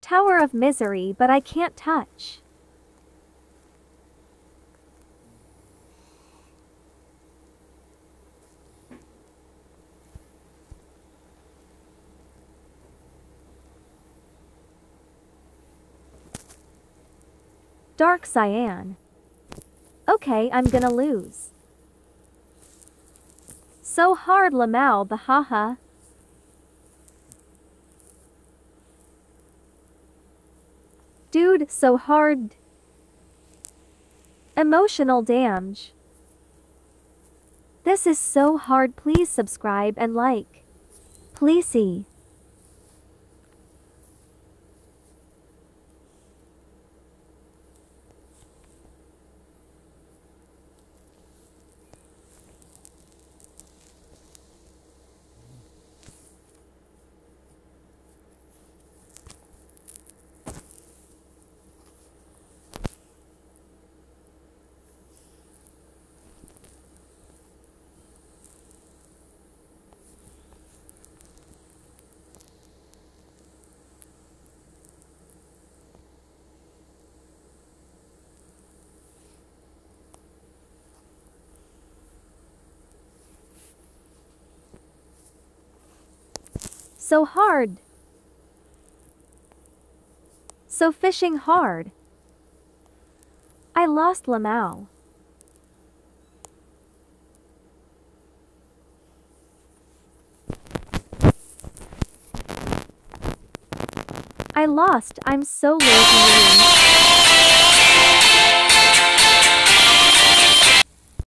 Tower of Misery but I can't touch. Dark Cyan. Okay, I'm gonna lose. So hard Lamau Bahaha. Dude, so hard. Emotional damage. This is so hard please subscribe and like. Please see. So hard. So fishing hard. I lost Lamau. I lost, I'm so lazy.